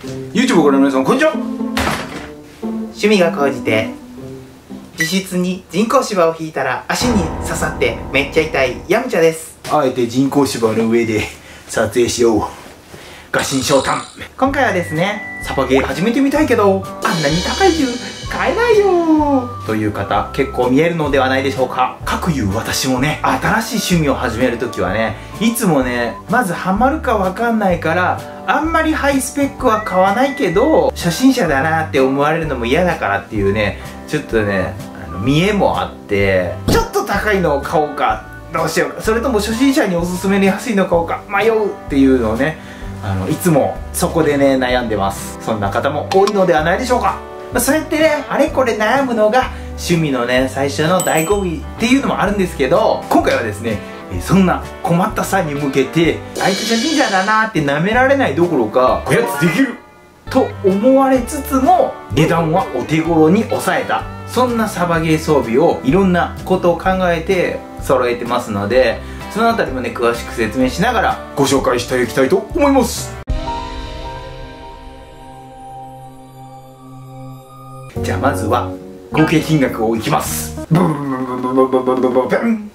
YouTube をご覧の皆さんこんにちは。趣味が高じて自室に人工芝を引いたら足に刺さってめっちゃ痛いヤムチャです。あえて人工芝の上で撮影しよう。ガシンショータン。今回はですねサバゲー始めてみたいけどあんなに高い銃買えないよ。という方結構見えるのではないでしょうか。かくいう私もね新しい趣味を始めるときはねいつもねまずハマるかわかんないからあんまりハイスペックは買わないけど初心者だなって思われるのも嫌だからっていうねちょっとねあの見栄もあってちょっと高いのを買おうかどうしようか。それとも初心者におすすめの安いの買おうか迷うっていうのをねあのいつもそこでね悩んでます。そんな方も多いのではないでしょうか。まあ、そうやってねあれこれ悩むのが趣味のね最初の醍醐味っていうのもあるんですけど今回はですねそんな困ったさんに向けてあいつ初心者だなって舐められないどころかこやつできる。と思われつつも値段はお手頃に抑えた。そんなサバゲー装備をいろんなことを考えて揃えてますのでその辺りもね詳しく説明しながらご紹介していきたいと思いますじゃあまずは合計金額をいきます。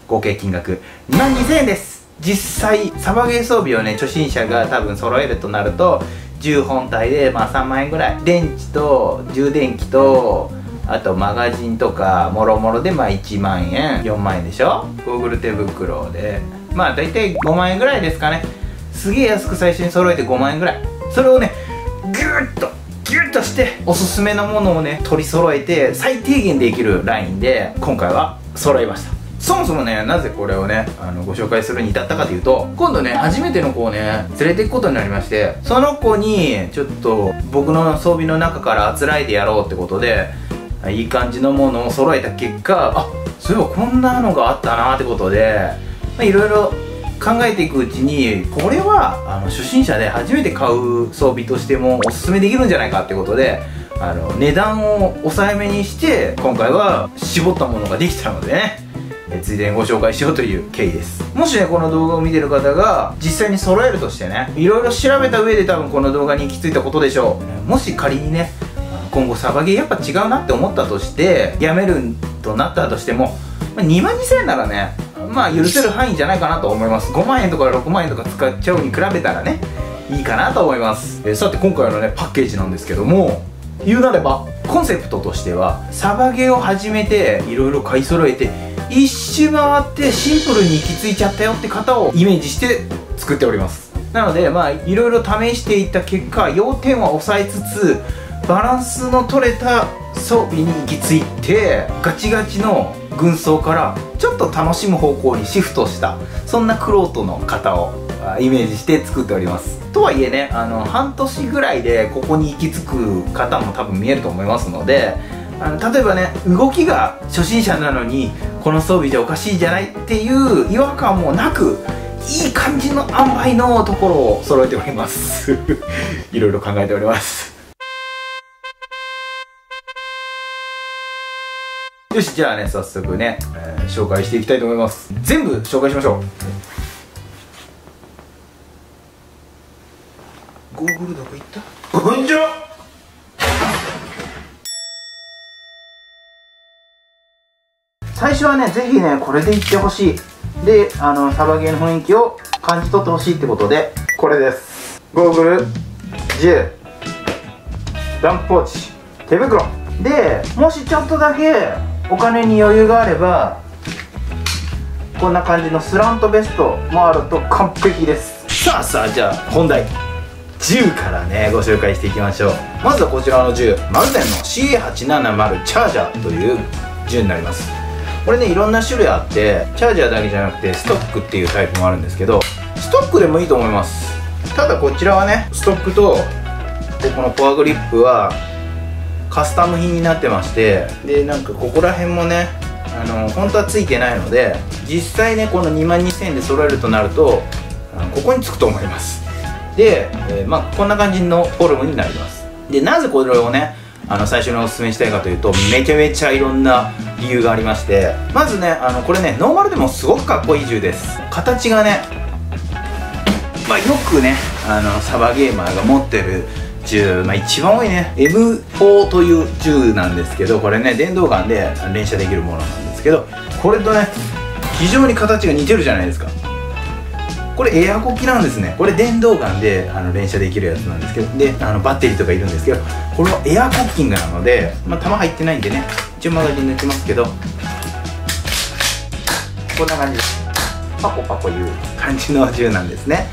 合計金額2万2000円です。実際サバゲー装備をね初心者が多分揃えるとなると銃本体でまあ3万円ぐらい。電池と充電器とあとマガジンとかもろもろでまあ1万円。4万円でしょ？ゴーグル手袋で。まあ大体5万円ぐらいですかね。すげえ安く最初に揃えて5万円ぐらい。それをねギュッとギュッとしておすすめのものをね取り揃えて最低限できるラインで今回は揃いました。そもそもねなぜこれをねあのご紹介するに至ったかというと今度ね初めての子をね連れていくことになりましてその子にちょっと僕の装備の中からあつらえてやろうってことでいい感じのものを揃えた結果あそういえばこんなのがあったなってことでいろいろ考えていくうちにこれはあの初心者で初めて買う装備としてもおすすめできるんじゃないかってことであの値段を抑えめにして今回は絞ったものができたのでね。ついでにご紹介しようという経緯です。もしねこの動画を見てる方が実際に揃えるとしてねいろいろ調べた上で多分この動画に行き着いたことでしょう。もし仮にね今後サバゲーやっぱ違うなって思ったとしてやめるとなったとしても2万2000円ならねまあ許せる範囲じゃないかなと思います。5万円とか6万円とか使っちゃうに比べたらねいいかなと思います、えー、さて今回のねパッケージなんですけども言うなればコンセプトとしてはサバゲーを始めていろいろ買い揃えて一周回ってシンプルに行き着いちゃったよって方をイメージして作っております。なのでまあいろいろ試していった結果要点は抑えつつバランスの取れた装備に行き着いてガチガチの軍装からちょっと楽しむ方向にシフトしたそんなクロートの方をイメージして作っております。とはいえねあの半年ぐらいでここに行き着く方も多分見えると思いますのであの例えばね動きが初心者なのにこの装備じゃおかしいじゃないっていう違和感もなくいい感じの塩梅のところを揃えております。いろいろ考えております。よしじゃあね早速ね、えー、紹介していきたいと思います。全部紹介しましょう。ゴーグルどこ行った？こん最初はねぜひねこれでいってほしい。であのサバゲーの雰囲気を感じ取ってほしいってことでこれです。ゴーグル銃ランプポーチ手袋。でもしちょっとだけお金に余裕があればこんな感じのスラントベストもあると完璧です。さあさあじゃあ本題。銃からねご紹介していきましょう。まずはこちらの銃。マルゼンの C870 チャージャーという銃になります。これねいろんな種類あってチャージャーだけじゃなくてストックっていうタイプもあるんですけどストックでもいいと思います。ただこちらはねストックとでこのコアグリップはカスタム品になってましてでなんかここら辺もねあの本当はついてないので実際ねこの2万2000円で揃えるとなるとここにつくと思います。で、えー、まあこんな感じのフォルムになります。でなぜこれをねあの最初におすすめしたいかというとめちゃめちゃいろんな理由がありましてまずねあのこれねノーマルでもすごくかっこいい銃です。形がねまあよくねあのサバゲーマーが持ってる銃、まあ、一番多いね。M4 という銃なんですけどこれね電動ガンで連射できるものなんですけどこれとね非常に形が似てるじゃないですか。これエアコキなんですね。これ電動ガンであの連射できるやつなんですけどであのバッテリーとかいるんですけどこれはエアコッキングなので、まあ、弾入ってないんでね。一応マガジン抜きますけど。こんな感じです。パコパコいう。感じの銃なんですね。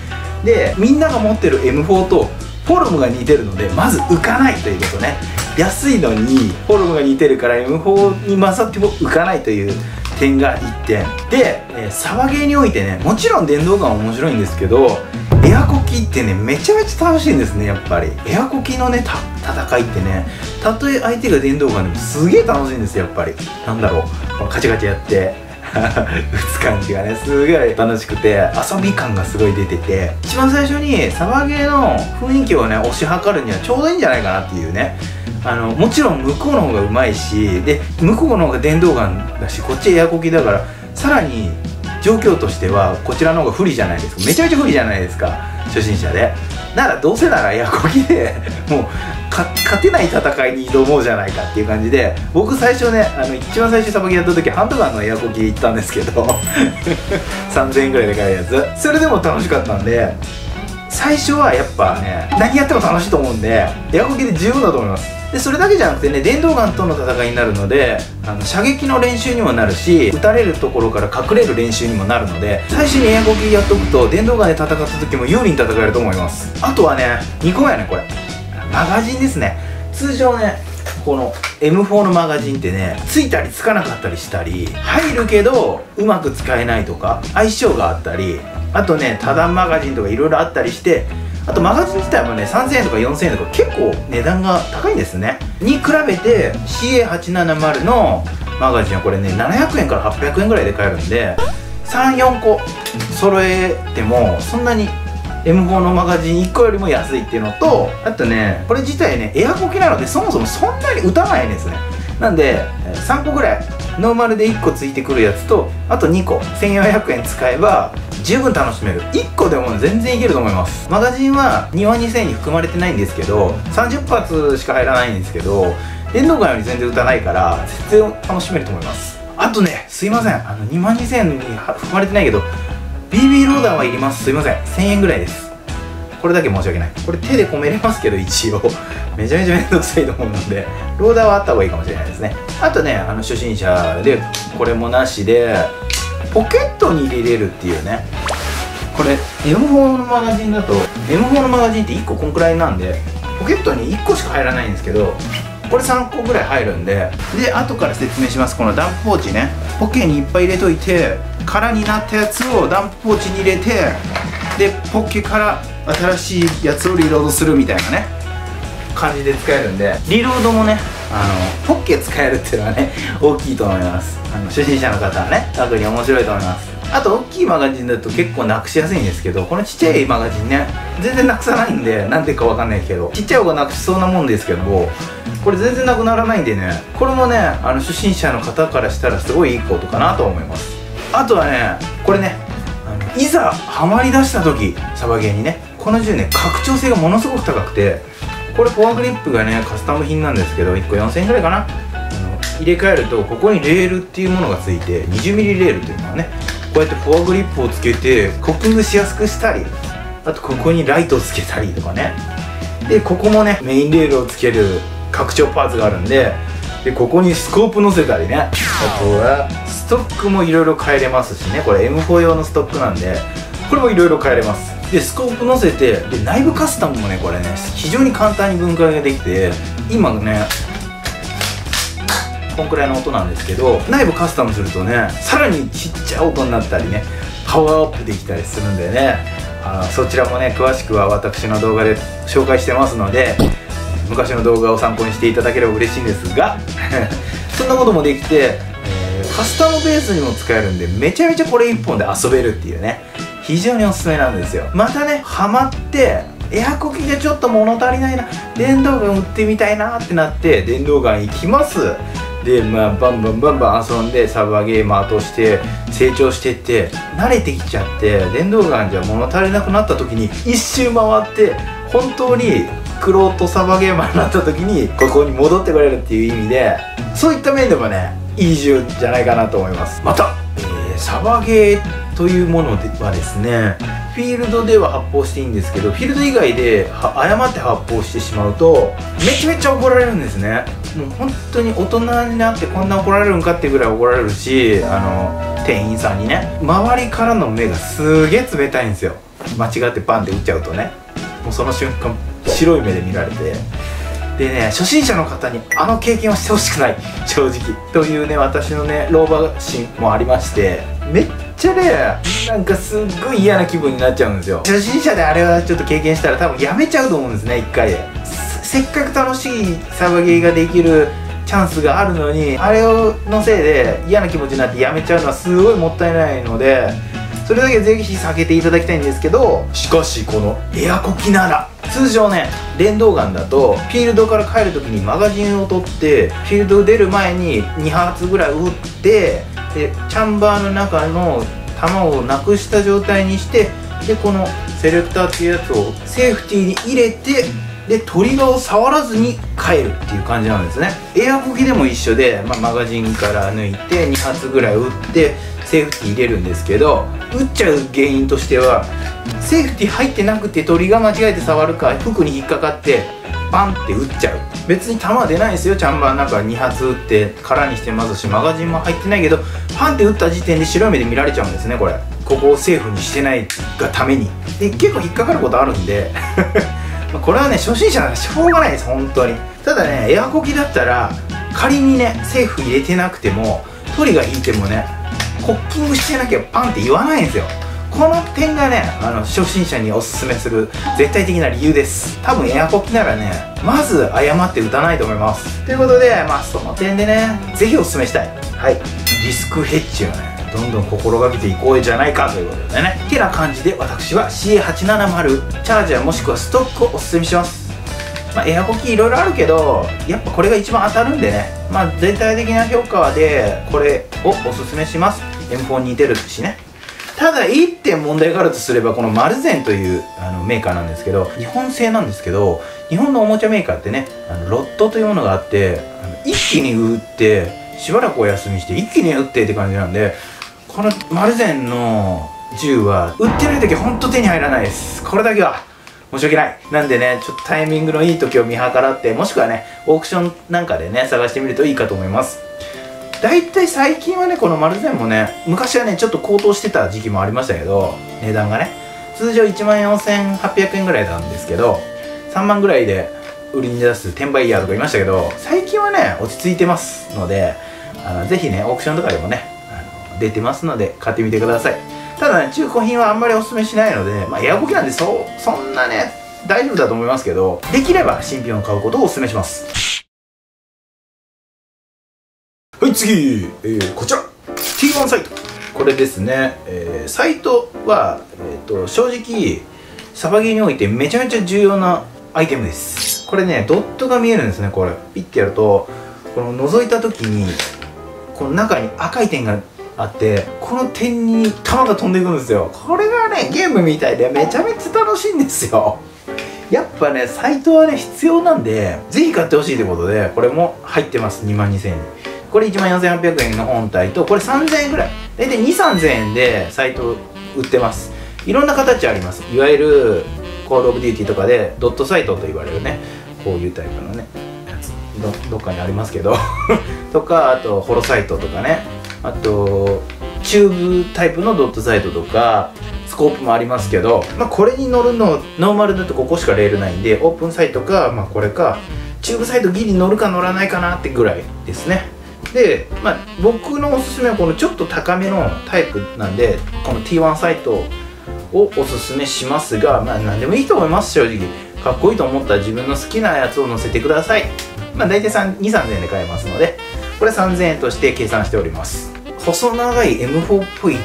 でみんなが持ってる M4 とフォルムが似てるのでまず浮かないということね安いのにフォルムが似てるから M4 に勝っても浮かないという点が1点で、えー、サバゲーにおいてねもちろん電動ガン面白いんですけどエアコキってねめちゃめちゃ楽しいんですねやっぱりエアコキのね戦いってねたとえ相手が電動ガンでもすげえ楽しいんですやっぱりなんだろうカチカチやって打つ感じがねすごい楽しくて遊び感がすごい出てて一番最初にサバゲーの雰囲気をね推し量るにはちょうどいいんじゃないかなっていうねあのもちろん向こうの方がうまいしで向こうの方が電動ガンだしこっちエアコキだからさらに状況としてはこちらの方が不利じゃないですか。めちゃめちゃ不利じゃないですか初心者で。ならどうせならエアコキでもう勝てない戦いに挑もうじゃないかっていう感じで僕最初ねあの一番最初サバゲやった時ハンドガンのエアコキ行ったんですけど 3000円ぐらいで買えるやつ。それでも楽しかったんで最初はやっぱね何やっても楽しいと思うんでエアコキで十分だと思います。でそれだけじゃなくてね電動ガンとの戦いになるのであの射撃の練習にもなるし撃たれるところから隠れる練習にもなるので最初にエアコキやっとくと電動ガンで戦った時も有利に戦えると思います。あとはね2個目やねこれ。マガジンですね。通常ねこの M4 のマガジンってねついたりつかなかったりしたり入るけどうまく使えないとか相性があったりあとね多段マガジンとかいろいろあったりしてあとマガジン自体もね3000円とか4000円とか結構値段が高いんですね。に比べて CA870 のマガジンはこれね700円から800円ぐらいで買えるんで34個揃えてもそんなに M4 のマガジン1個よりも安いっていうのとあとねこれ自体ねエアコキなのでそもそもそんなに打たないんですね。なんで3個ぐらいノーマルで1個ついてくるやつとあと2個1400円使えば十分楽しめる。1個でも全然いけると思います。マガジンは2万2000に含まれてないんですけど30発しか入らないんですけど電動ガンより全然打たないから全然楽しめると思います。あとねすいません。あの2万2000に含まれてないけど BB ローダーはいります。すいません。1000円ぐらいです。これだけ申し訳ない。これ手で込めれますけど一応。めちゃめちゃ面倒くさいと思うのでローダーはあった方がいいかもしれないですね。あとねあの初心者でこれもなしでポケットに入れれるっていうね。これ M4 のマガジンだと M4 のマガジンって1個こんくらいなんでポケットに1個しか入らないんですけどこれ3個ぐらい入るんでで後から説明します。このダンプポーチね。ポケにいっぱい入れといて空になったやつをダンプポーチに入れてでポッケから新しいやつをリロードするみたいなね。感じで使えるんで。リロードもねあのポッケ使えるっていうのはね大きいと思います。あの初心者の方はね特に面白いと思います。あと大きいマガジンだと結構なくしやすいんですけどこのちっちゃいマガジンね全然なくさないんでなんでかわかんないけどちっちゃい方がなくしそうなもんですけどこれ全然なくならないんでねこれもねあの初心者の方からしたらすごいいいことかなと思います。あとはねこれねいざハマりだした時サバゲーにねこの銃ね拡張性がものすごく高くてこれフォアグリップがねカスタム品なんですけど1個4000円ぐらいかな。あの入れ替えるとここにレールっていうものがついて 20mm レールっていうのはねこうやってフォアグリップをつけてコッキングしやすくしたりあとここにライトをつけたりとかね。でここもねメインレールをつける拡張パーツがあるんででここにスコープ乗せたりね。あとはストックもいろいろ変えれますしね。これ M4 用のストックなんでこれもいろいろ変えれます。でスコープ乗せてで内部カスタムもねこれね非常に簡単に分解ができて今ねこんくらいの音なんですけど内部カスタムするとねさらにちっちゃい音になったりねパワーアップできたりするんでね。あそちらもね詳しくは私の動画で紹介してますので昔の動画を参考にしていただければ嬉しいんですが そんなこともできて、えー、カスタムベースにも使えるんでめちゃめちゃこれ1本で遊べるっていうね。非常におすすめなんですよ。またねハマってエアコキでちょっと物足りないな電動ガン売ってみたいなってなって電動ガン行きます。でまあバンバンバンバン遊んでサバゲーマーとして成長してって慣れてきちゃって電動ガンじゃ物足りなくなった時に一周回って本当にクロートサバゲーマンになった時にここに戻ってこれるっていう意味でそういった面でもねいい銃じゃないかなと思います。また、えー、サバゲーというものではですねフィールドでは発砲していいんですけどフィールド以外で誤って発砲してしまうとめちゃめちゃ怒られるんですね。もう本当に大人になってこんな怒られるんかってぐらい怒られるしあの店員さんにね。周りからの目がすげえ冷たいんですよ。間違ってバンって打っちゃうとね。もうその瞬間白い目で見られて。でね初心者の方にあの経験をしてほしくない。正直。というね私のね老婆心もありまして。めっちゃねなんかすっごい嫌な気分になっちゃうんですよ。初心者であれはちょっと経験したら多分やめちゃうと思うんですね一回。でせっかく楽しいサバゲーができるチャンスがあるのにあれのせいで嫌な気持ちになってやめちゃうのはすごいもったいないのでそれだけぜひ避けていただきたいんですけどしかしこのエアコキなら通常ね電動ガンだとフィールドから帰る時にマガジンを取ってフィールド出る前に2発ぐらい撃ってでチャンバーの中の弾をなくした状態にしてでこのセレクターっていうやつをセーフティーに入れてでトリガーを触らずに帰るっていう感じなんですね。エアコキでも一緒で、まあ、マガジンから抜いて2発ぐらい撃ってセーフティー入れるんですけど撃っちゃう原因としてはセーフティー入ってなくて鳥が間違えて触るか服に引っかかってバンって撃っちゃう。別に弾は出ないですよ。チャンバーの中2発撃って空にしてますしマガジンも入ってないけどパンって撃った時点で白い目で見られちゃうんですねこれ。ここをセーフにしてないがために。で結構引っかかることあるんで。これはね初心者ならしょうがないです本当に。ただねエアコキだったら仮にねセーフ入れてなくても鳥が引いてもねコッキングしてなきゃパンって言わないんですよ。この点がねあの初心者におすすめする絶対的な理由です。多分エアコキならねまず誤って打たないと思います。ということでまあその点でね是非おすすめしたい。はい。リスクヘッジをねどんどん心がけていこうじゃないかということでね。てな感じで私は C870 チャージャーもしくはストックをおすすめします。まあ、エアコキいろいろあるけどやっぱこれが一番当たるんでね。まあ全体的な評価でこれをおすすめします。M4 に似てるしね。ただ1点問題があるとすればこのマルゼンというあのメーカーなんですけど日本製なんですけど日本のおもちゃメーカーってねあのロットというものがあってあの一気に打ってしばらくお休みして一気に打ってって感じなんでこのマルゼンの銃は売ってない時ほんと手に入らないです。これだけは。申し訳ない。なんでねちょっとタイミングのいい時を見計らってもしくはねオークションなんかでね探してみるといいかと思います。大体最近はねこの丸善もね昔はねちょっと高騰してた時期もありましたけど値段がね通常1万4800円ぐらいなんですけど3万ぐらいで売りに出す転売ヤーとかいましたけど最近はね落ち着いてますのであのぜひねオークションとかでもねあの出てますので買ってみてください。ただね中古品はあんまりおすすめしないのでまあエアコキなんでそそんなね大丈夫だと思いますけどできれば新品を買うことをおすすめします。次、えー、こちら。T1 サイト。これですね、えー、サイトは、えーと、正直サバゲーにおいてめちゃめちゃ重要なアイテムです。これねドットが見えるんですねこれ。ピッてやるとこの覗いた時にこの中に赤い点があってこの点に弾が飛んでいくんですよ。これがねゲームみたいでめちゃめちゃ楽しいんですよ。やっぱねサイトはね必要なんでぜひ買ってほしいということでこれも入ってます。2万2000円。にこれ1万4800円の本体とこれ3000円ぐらい。大体23000円でサイト売ってます。いろんな形あります。いわゆるコールオブデューティーとかでドットサイトと言われるね。こういうタイプのねやつ。どどっかにありますけど。とかあとホロサイトとかね。あとチューブタイプのドットサイトとかスコープもありますけど、まあ、これに乗るのノーマルだとここしかレールないんでオープンサイトか、まあ、これかチューブサイトギリ乗るか乗らないかなってぐらいですね。で、まあ、僕のおすすめはこのちょっと高めのタイプなんでこの T1 サイトをおすすめしますが、まあ、何でもいいと思います正直。かっこいいと思ったら自分の好きなやつを載せてください。まあ大体23000円で買えますのでこれ3000円として計算しております。細長い M4 っぽい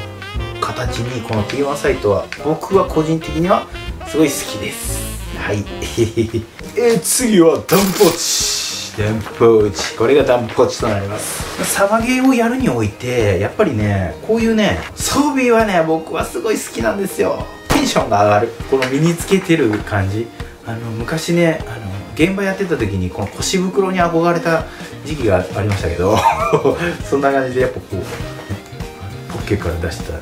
形にこの T1 サイトは僕は個人的にはすごい好きです。はい。えー、次はダンポーチ。ダンポーチこれがダンポーチとなります。サバゲーをやるにおいてやっぱりねこういうね装備はね僕はすごい好きなんですよ。テンションが上がる。この身につけてる感じ。あの昔ねあの現場やってた時にこの腰袋に憧れた時期がありましたけど そんな感じでやっぱこうポッケから出した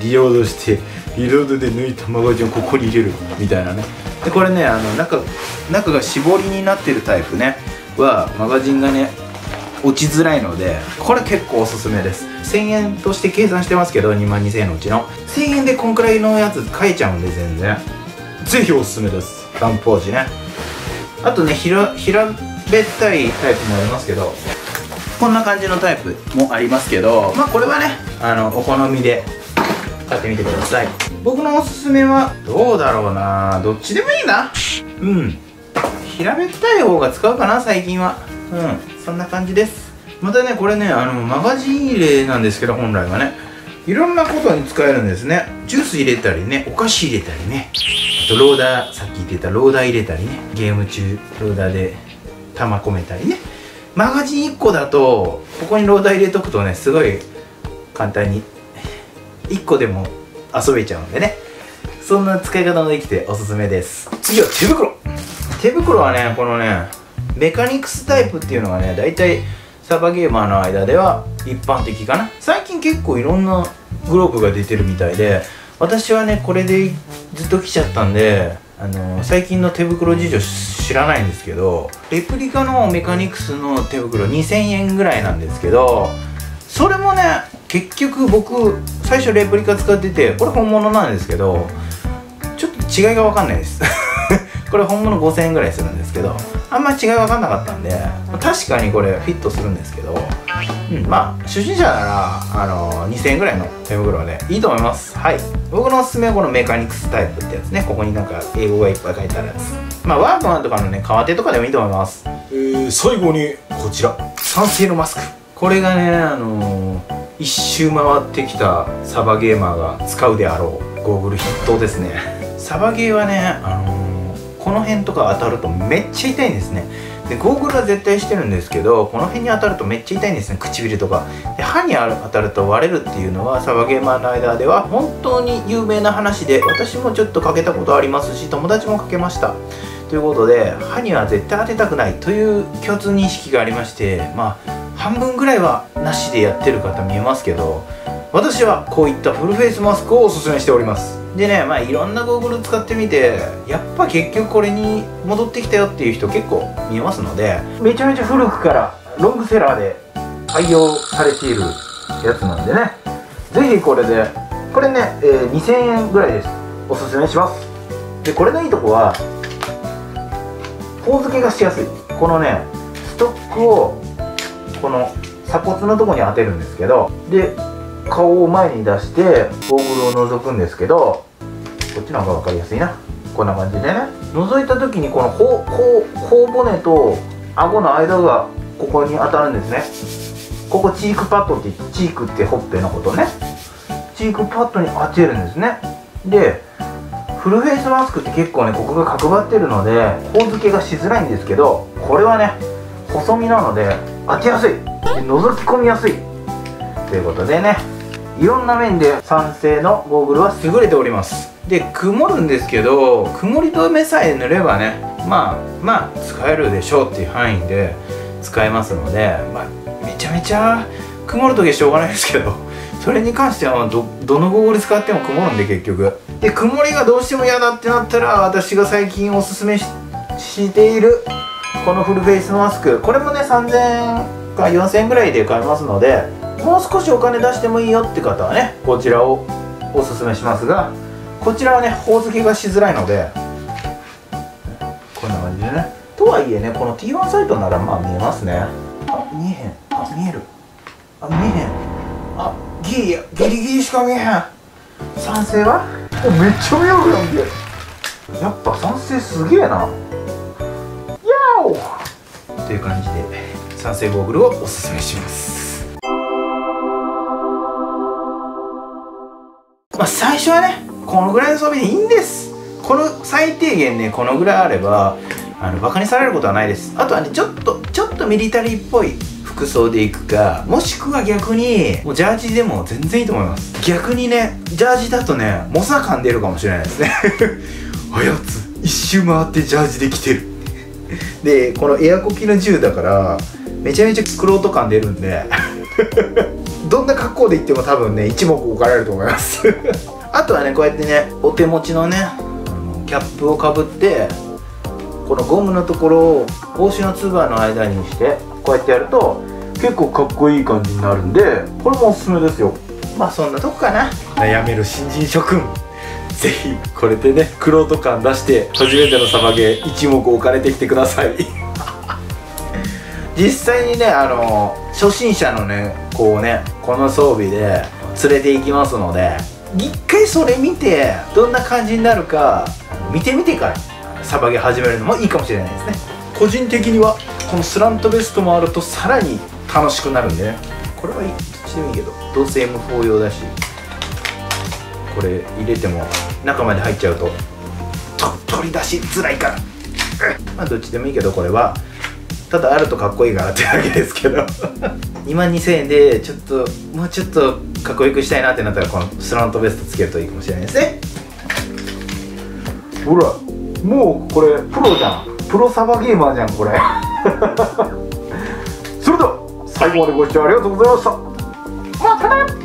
リロードしてリロードで抜いたマガジンをここに入れるみたいなね。でこれねあの中中が絞りになってるタイプねはマガジンがね落ちづらいのでこれ結構おすすめです。1000円として計算してますけど2万2000円のうちの。1000円でこんくらいのやつ買えちゃうんで全然。ぜひおすすめです。ランポージね。あとね平平べったいタイプもありますけど。こんな感じのタイプもありますけど。まあこれはねあのお好みで買ってみてください。僕のおすすめはどうだろうな。どっちでもいいな。うん平べったい方が使うかな最近は。うん。そんな感じです。またねこれねあのマガジン入れなんですけど本来はね。いろんなことに使えるんですね。ジュース入れたりねお菓子入れたりね。あとローダーさっき言ってたローダー入れたりね。ゲーム中ローダーで玉込めたりね。マガジン1個だとここにローダー入れとくとねすごい簡単に1個でも遊べちゃうんでね。そんな使い方もできておすすめです。次は手袋手袋はねこのねメカニクスタイプっていうのがね大体サバゲーマーの間では一般的かな。最近結構いろんなグローブが出てるみたいで私はねこれでずっと来ちゃったんであの最近の手袋事情知らないんですけどレプリカのメカニクスの手袋2000円ぐらいなんですけどそれもね結局僕最初レプリカ使っててこれ本物なんですけどちょっと違いが分かんないです。これ本物5000円ぐらいするんですけどあんまり違い分かんなかったんで確かにこれフィットするんですけど、うん、まあ初心者ならあの2000円ぐらいの手袋でいいと思います。はい。僕のおすすめはこのメカニクスタイプってやつね。ここになんか英語がいっぱい書いてあるやつ。まあワークマンとかのね革手とかでもいいと思います。えー、最後にこちら。酸性のマスク。これがねあのー一周回ってきたサバゲーマーが使うであろうゴーグル筆頭ですね。サバゲーはね、あのー、この辺とか当たるとめっちゃ痛いんですね。でゴーグルは絶対してるんですけどこの辺に当たるとめっちゃ痛いんですね唇とか。で歯に当たると割れるっていうのはサバゲーマーの間では本当に有名な話で私もちょっとかけたことありますし友達もかけました。ということで歯には絶対当てたくない。という共通認識がありましてまあ半分ぐらいはなしでやってる方見えますけど私はこういったフルフェイスマスクをおすすめしております。でねまあいろんなゴーグル使ってみてやっぱ結局これに戻ってきたよっていう人結構見えますのでめちゃめちゃ古くからロングセラーで愛用されているやつなんでね。ぜひこれでこれね、えー、2000円ぐらいです。おすすめします。でこれのいいとこは頬付けがしやすい。このねストックをこの鎖骨のとこに当てるんですけどで顔を前に出してゴーグルを覗くんですけどこっちの方が分かりやすいな。こんな感じでね。覗いた時にこの頬頬骨と顎の間がここに当たるんですね。ここチークパッドって言ってチークってほっぺのことね。チークパッドに当てるんですね。でフルフェイスマスクって結構ねここが角張ってるので頬付けがしづらいんですけどこれはね細身なので当てやすい。覗き込みやすい。ということでね。いろんな面で酸性のゴーグルは優れております。で曇るんですけど曇り止めさえ塗ればねまあまあ使えるでしょうっていう範囲で使えますので、まあ、めちゃめちゃ曇る時はしょうがないですけどそれに関してはどどのゴーグル使っても曇るんで結局。で曇りがどうしても嫌だってなったら私が最近おすすめしているこのフルフェイスマスク。これもね3000円か4000円ぐらいで買えますのでもう少しお金出してもいいよって方はねこちらをおすすめしますがこちらはねほおずきがしづらいのでこんな感じでね。とはいえねこの T1 サイトならまあ見えますね。あ見えへん。あ見える。あ見えへん。あギリギリギリしか見えへん。賛成は？おめっちゃ見えるやんけ。やっぱ賛成すげえな。ヤオ！という感じで酸性ゴーグルをおすすめします。まあ最初はねこのぐらいの装備でいいんです。この最低限ねこのぐらいあればあのバカにされることはないです。あとはねちょっとちょっとミリタリーっぽい服装でいくかもしくは逆にもうジャージでも全然いいと思います。逆にねジャージだとね猛者感出るかもしれないですね。あやつ一周回ってジャージで着てる。でこのエアコキの銃だからめちゃめちゃクロート感出るんで。どんな格好で行っても多分ね一目置かれると思います。あとはねこうやってねお手持ちのねキャップをかぶってこのゴムのところを帽子のつばの間にしてこうやってやると結構かっこいい感じになるんでこれもおすすめですよ。まあそんなとこかな。悩める新人諸君ぜひこれでねクロート感出して初めてのサバゲー一目置かれてきてください。実際にねあの初心者のねこうねこの装備で連れて行きますので一回それ見てどんな感じになるか見てみてからサバゲー始めるのもいいかもしれないですね。個人的にはこのスラントベストもあるとさらに楽しくなるんでね。これはいいどっちでもいいけどどうせ M4 用だしこれ入れても中まで入っちゃうとと取り出しづらいから。まあどっちでもいいけどこれはただあるとかっこいいかなってだけですけど。2万2000円でちょっともうちょっとかっこよくしたいなってなったらこのスラントベストつけるといいかもしれないですね。ほらもうこれプロじゃん。プロサバゲーマーじゃんこれ。それでは最後までご視聴ありがとうございました。またね